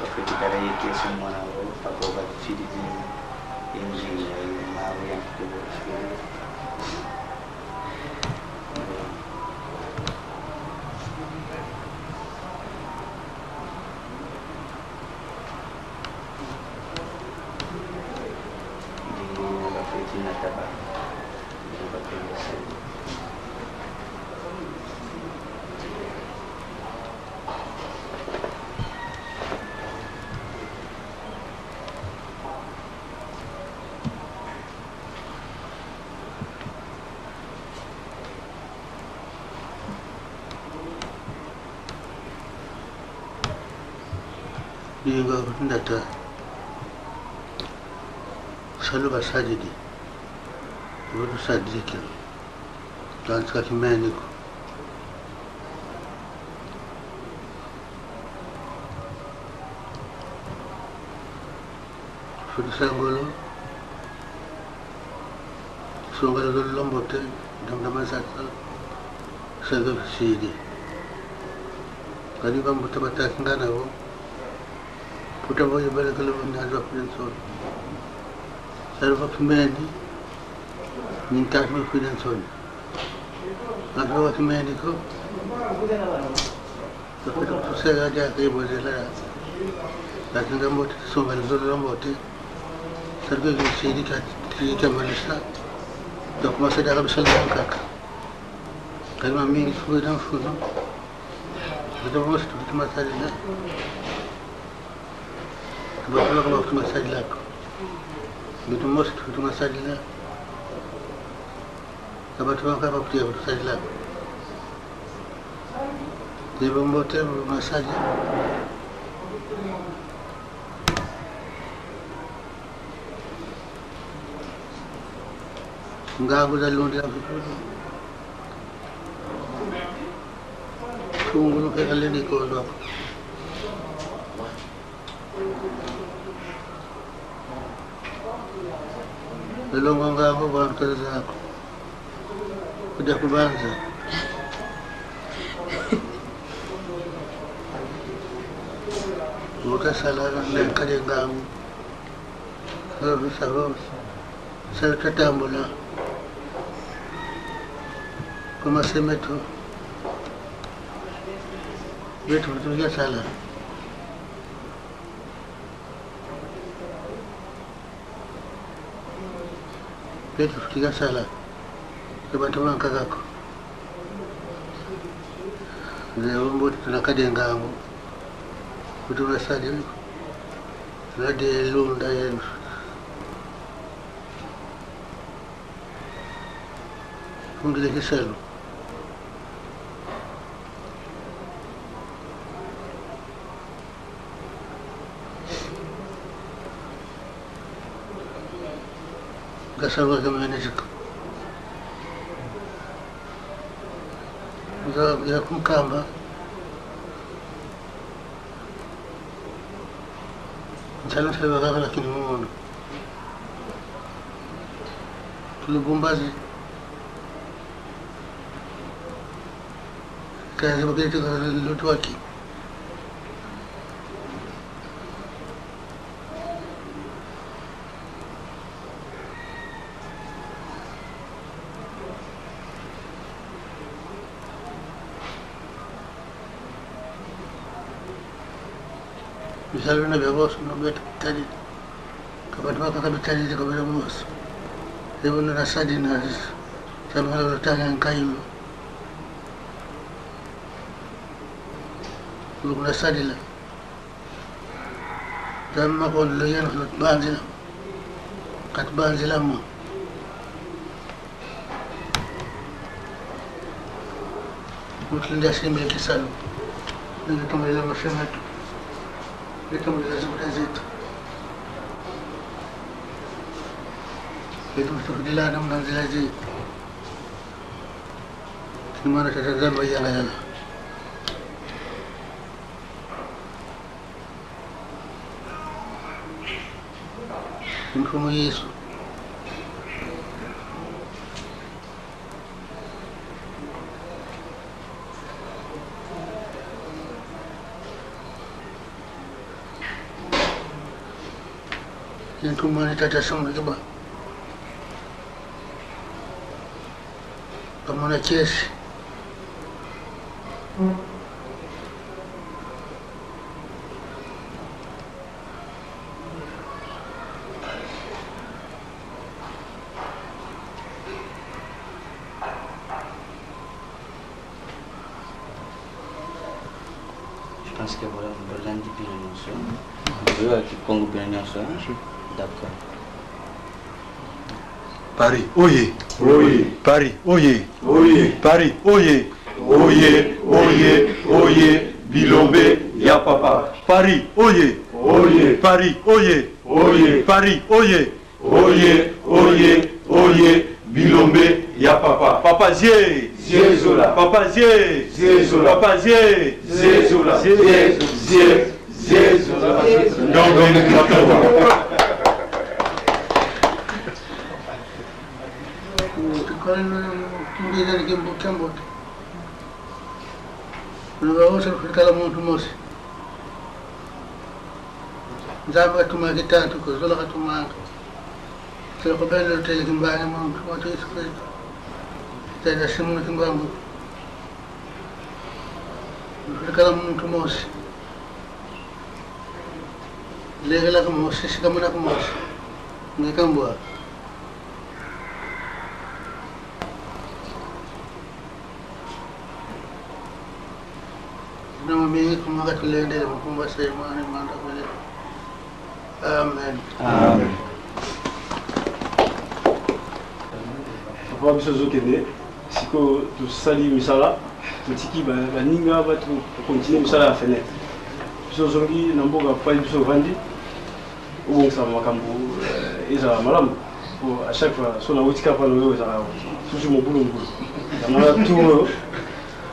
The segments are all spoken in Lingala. porque ficará aí que semana agora, para colocar o filho de engenheiro, uma água que eu vou ga da ta salba sajidi wani sajidi ke don tsaki mani fudu sangolo sun gada zuwa lombota damdaman sakal sai ga sajidi gani ban mutu ba ta gana ba kutabonye imbaraga n'ubunyanja kuri nsoni sarva kimeni nintashe kuri nsoni nashoboka kimeni ko tusegaja kibozerera lakini gambote somalizola lombote sarve kisiri kikamalisa dokumasedaka bisalaa kaka kalima mingi fuidam funo kutabonye situkimasalila ببلغنا في مساجلاكم بدمشق في مساجلاكم تبتون كيف أبتيه في مساجلاكم يبموت مساجد गागु जल्लू चूंगू के गले निकोल Nilongo ngako kwa kazi yako. Kuja kubanza. Muka salana na kare ngamu. Robi sabo. Sasa tutambula. Kama semetu. Vitu vitu vya salana. Peki kigasala abantu bankagako nakadengango kuti basadi nadde elunda yenju que é sarva que me vende isso. Mas é com calma. Já não sei o que é que não mora. Tudo bom, base. Quer dizer, eu vou ter que fazer o que eu estou aqui. Bizarrona Bevos Nobet Tadi Kabatbaka Kabitali de Kabelamos Rebon Rasadinas Samara Rotangan Kailo Lugna Sadila Zamma Kon Luyan Kisalo Ngitumila Mashematu لكم لازم الأزيد إذ مستقبلا نمنا الأزيد ثم نتتذب ويانا يلا منكم يسوع Çünkü humanitasyon ne gibi? Kamuna kes. Eu pense que voilà, é é Eu acho que é o Congo-Birignon-Soi, paris oye oye paris oye oye paris oye oye oye oye bilobe ya papa paris oye oye paris oye oye paris oye oye oye oye bilombe ya papa papa zie zie zola papa zie zie zola papa zie zie zola zie zie zie zola donc donc não, mbiɗen gimbo kembode no wawtol Eu kala mum tumosi jaɓatuma gittatu ko zolhatumaka te ko ɓenndortee ko mbaani mum tumoto yesu kristo teɗa simmuki mbambu ko Eu mum tumosi leegila ko mosi sigamuna ko mosi ngi kamboa نو بكم وكل ديركم وسيمان من قبل آمين آمين biso ezokende sikoyo tosali misala totiki baninga bato kokontinue misala ya fenêtre biso ozongi na mboka pai biso ovandi obongisa makambo eh, ezala malamu po a chaque fois so na otika mpana oyo ezalaka susu mobulungulu yango na tour oyo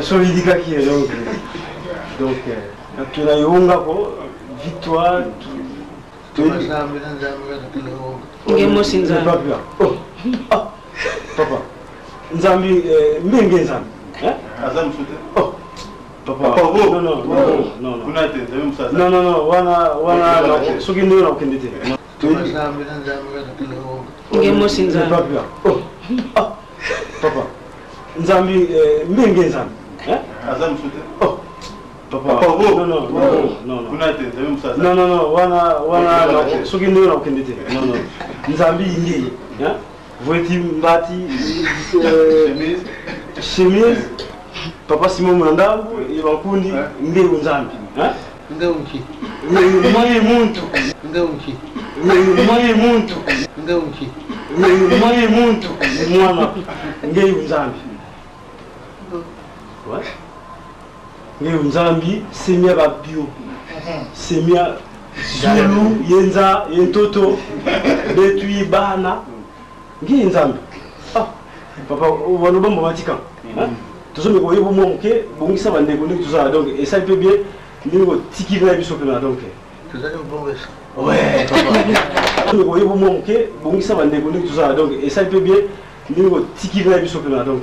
solidikaki ye donc euh, donc tona euh, yewongako victoire ngemosi oh, nzambe oh. ah, papa nzambe euh, mbenge nzambe wana soki ndenge nakokende te ngemosi nzambe oh. ah. papa nzambi eh, mbenge nzambi eh? aza mosu oh. te wana soki ndenge nakokende te nzambe yinge eh? voeti mbati chemise papa simo munandambu ebakundi ngeyo nzambi maye muntu maye muntu maye muntu mwana ngeyo nzambi ngeyo nzambi semia babio semia zulu ye nza ye ntoto betui bana ngiye nzambi ah, papa bantu bambo batika mm. tozomeka oyeba mwa moke bongisa bandeko ndenge tozala donc esali mpe bien ndenge kotikili na biso mpena donc omeka oyeba mwa moke bongisa bandeko ndenge tozala donc esali mpe bien ndenge kotikili na biso mpena donc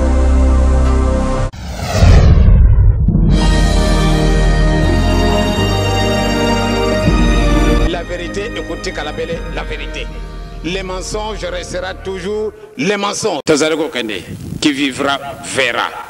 la vérité. Les mensonges restera toujours les mensonges. qui vivra, verra.